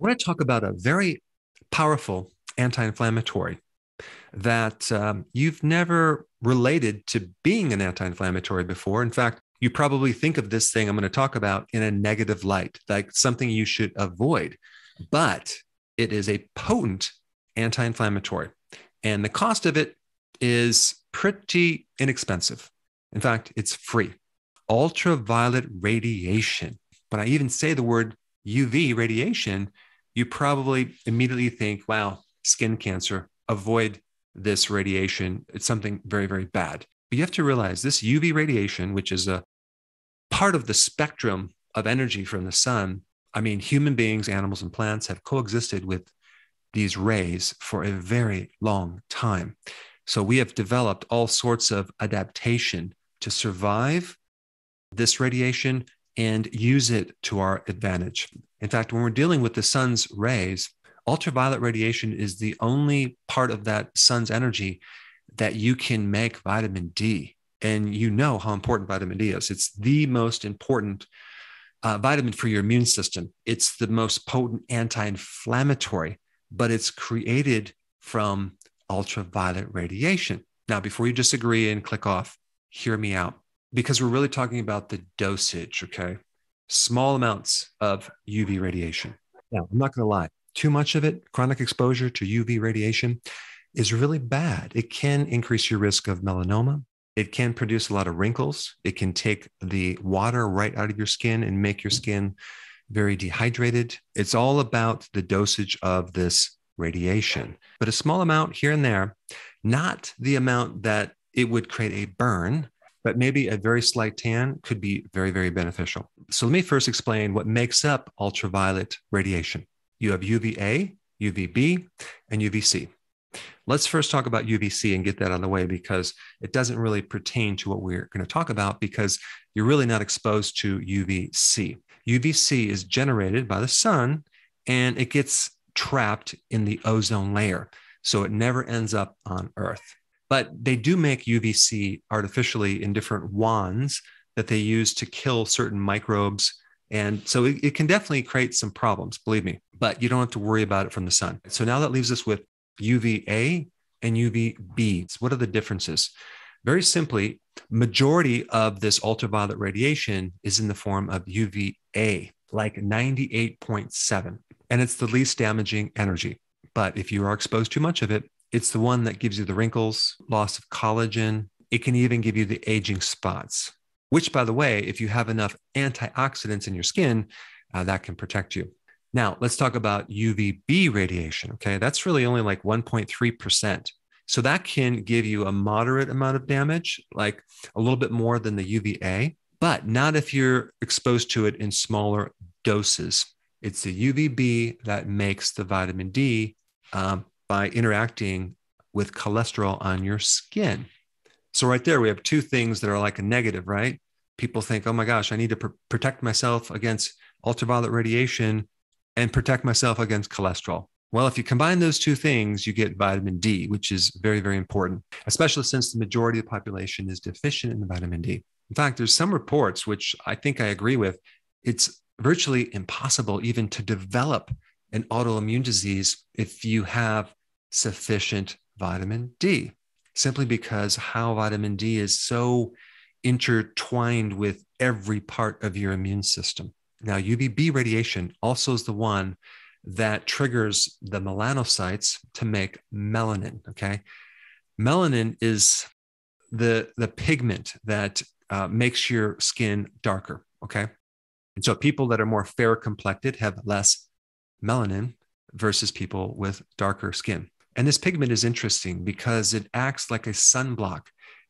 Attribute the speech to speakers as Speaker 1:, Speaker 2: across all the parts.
Speaker 1: I want to talk about a very powerful anti inflammatory that um, you've never related to being an anti inflammatory before. In fact, you probably think of this thing I'm going to talk about in a negative light, like something you should avoid. But it is a potent anti inflammatory. And the cost of it is pretty inexpensive. In fact, it's free. Ultraviolet radiation. When I even say the word UV radiation, you probably immediately think, wow, skin cancer, avoid this radiation. It's something very, very bad. But you have to realize this UV radiation, which is a part of the spectrum of energy from the sun. I mean, human beings, animals, and plants have coexisted with these rays for a very long time. So we have developed all sorts of adaptation to survive this radiation and use it to our advantage. In fact, when we're dealing with the sun's rays, ultraviolet radiation is the only part of that sun's energy that you can make vitamin D. And you know how important vitamin D is. It's the most important uh, vitamin for your immune system. It's the most potent anti inflammatory, but it's created from ultraviolet radiation. Now, before you disagree and click off, hear me out because we're really talking about the dosage, okay? Small amounts of UV radiation. Now, I'm not going to lie, too much of it, chronic exposure to UV radiation, is really bad. It can increase your risk of melanoma. It can produce a lot of wrinkles. It can take the water right out of your skin and make your skin very dehydrated. It's all about the dosage of this radiation, but a small amount here and there, not the amount that it would create a burn, but maybe a very slight tan could be very, very beneficial. So let me first explain what makes up ultraviolet radiation. You have UVA, UVB, and UVC. Let's first talk about UVC and get that out of the way because it doesn't really pertain to what we're going to talk about because you're really not exposed to UVC. UVC is generated by the sun and it gets trapped in the ozone layer. So it never ends up on Earth. But they do make UVC artificially in different wands that they use to kill certain microbes. And so it, it, can definitely create some problems, believe me, but you don't have to worry about it from the sun. So now that leaves us with UVA and UVB. What are the differences? Very simply, majority of this ultraviolet radiation is in the form of UVA, like 98.7, and it's the least damaging energy. But if you are exposed too much of it, it's the one that gives you the wrinkles, loss of collagen. It can even give you the aging spots, which, by the way, if you have enough antioxidants in your skin, uh, that can protect you. Now, let's talk about UVB radiation. Okay. That's really only like 1.3%. So that can give you a moderate amount of damage, like a little bit more than the UVA, but not if you're exposed to it in smaller doses. It's the UVB that makes the vitamin D um, by interacting with cholesterol on your skin. So, right there, we have two things that are like a negative, right? People think, oh my gosh, I need to pr- protect myself against ultraviolet radiation and protect myself against cholesterol. Well, if you combine those two things, you get vitamin D, which is very, very important, especially since the majority of the population is deficient in vitamin D. In fact, there's some reports, which I think I agree with, it's virtually impossible even to develop an autoimmune disease if you have sufficient vitamin D, simply because how vitamin D is so intertwined with every part of your immune system. Now, UVB radiation also is the one that triggers the melanocytes to make melanin. Okay. Melanin is the, the pigment that uh, makes your skin darker. Okay. And so people that are more fair complected have less melanin versus people with darker skin. And this pigment is interesting because it acts like a sunblock.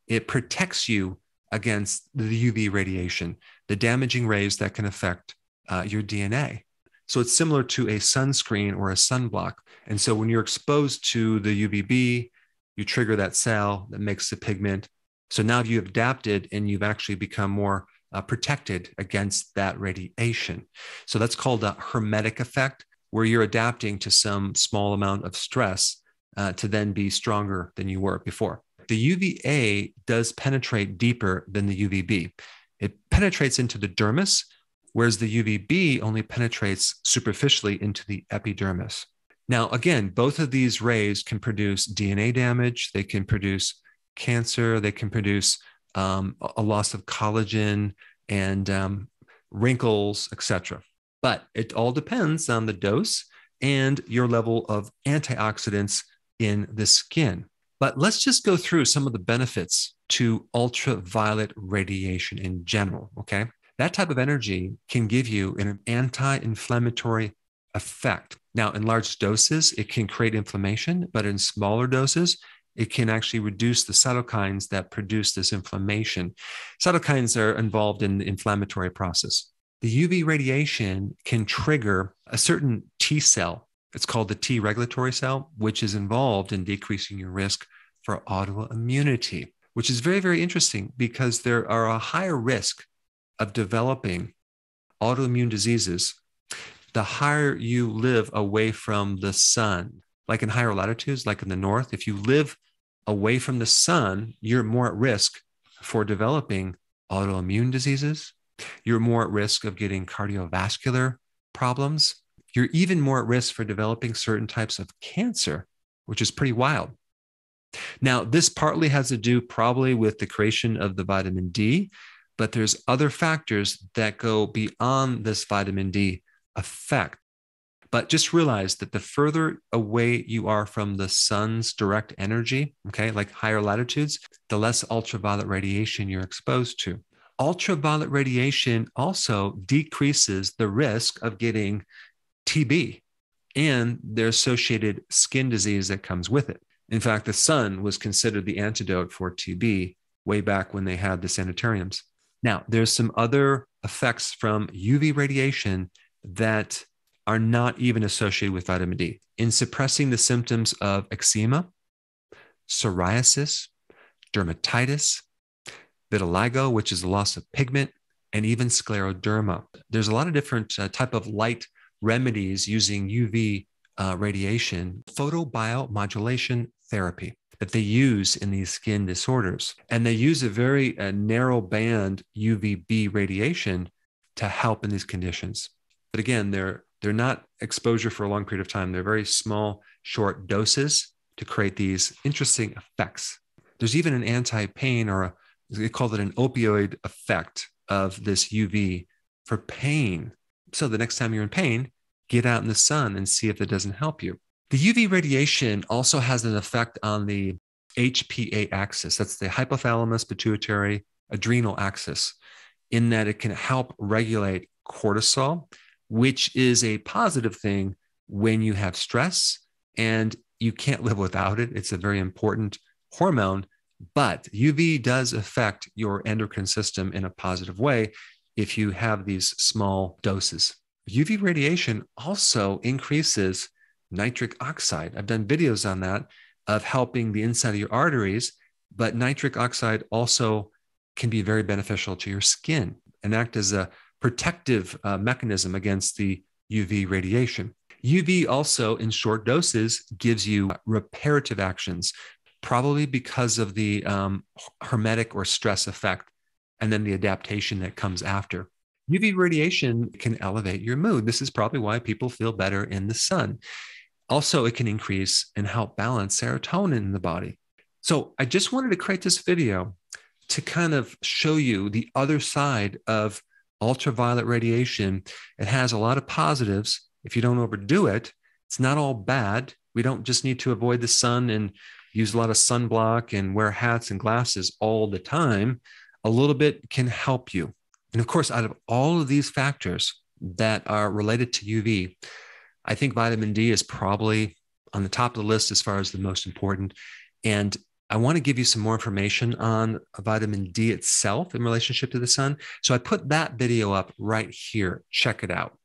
Speaker 1: It protects you against the UV radiation, the damaging rays that can affect uh, your DNA. So it's similar to a sunscreen or a sunblock. And so when you're exposed to the UVB, you trigger that cell that makes the pigment. So now you've adapted and you've actually become more uh, protected against that radiation. So that's called a hormetic effect, where you're adapting to some small amount of stress uh, to then be stronger than you were before. The UVA does penetrate deeper than the UVB. It penetrates into the dermis whereas the UVB only penetrates superficially into the epidermis. Now, again, both of these rays can produce DNA damage, they can produce cancer, they can produce um, a loss of collagen and um, wrinkles, etc. But it all depends on the dose and your level of antioxidants in the skin. But let's just go through some of the benefits to ultraviolet radiation in general. Okay. That type of energy can give you an anti inflammatory effect. Now, in large doses, it can create inflammation, but in smaller doses, it can actually reduce the cytokines that produce this inflammation. Cytokines are involved in the inflammatory process. The UV radiation can trigger a certain T cell. It's called the T regulatory cell, which is involved in decreasing your risk for autoimmunity, which is very, very interesting because there are a higher risk of developing autoimmune diseases the higher you live away from the sun. Like in higher latitudes, like in the north, if you live away from the sun, you're more at risk for developing autoimmune diseases. You're more at risk of getting cardiovascular problems. You're even more at risk for developing certain types of cancer, which is pretty wild. Now, this partly has to do probably with the creation of the vitamin D, but there's other factors that go beyond this vitamin D effect. But just realize that the further away you are from the sun's direct energy, okay, like higher latitudes, the less ultraviolet radiation you're exposed to. Ultraviolet radiation also decreases the risk of getting TB and their associated skin disease that comes with it. In fact, the sun was considered the antidote for TB way back when they had the sanitariums. Now, there's some other effects from UV radiation that are not even associated with vitamin D in suppressing the symptoms of eczema, psoriasis, dermatitis, vitiligo, which is the loss of pigment, and even scleroderma. There's a lot of different uh, type of light remedies using UV uh, radiation, photobiomodulation therapy that they use in these skin disorders. And they use a very uh, narrow band UVB radiation to help in these conditions. But again, they're they're not exposure for a long period of time. They're very small, short doses to create these interesting effects. There's even an anti-pain or a, they call it an opioid effect of this UV for pain. So the next time you're in pain, get out in the sun and see if it doesn't help you. The UV radiation also has an effect on the HPA axis. That's the hypothalamus, pituitary, adrenal axis, in that it can help regulate cortisol which is a positive thing when you have stress and you can't live without it. It's a very important hormone, but UV does affect your endocrine system in a positive way if you have these small doses. UV radiation also increases nitric oxide. I've done videos on that of helping the inside of your arteries, but nitric oxide also can be very beneficial to your skin and act as a protective uh, mechanism against the UV radiation. UV also, in short doses, gives you reparative actions, probably because of the um, hormetic or stress effect, and then the adaptation that comes after. UV radiation can elevate your mood. This is probably why people feel better in the sun. Also, it can increase and help balance serotonin in the body. So, I just wanted to create this video to kind of show you the other side of ultraviolet radiation, it has a lot of positives. If you don't overdo it, it's not all bad. We don't just need to avoid the sun and use a lot of sunblock and wear hats and glasses all the time. A little bit can help you. And of course, out of all of these factors that are related to UV, I think vitamin D is probably on the top of the list as far as the most important. And I want to give you some more information on vitamin D itself in relationship to the sun. So I put that video up right here. Check it out.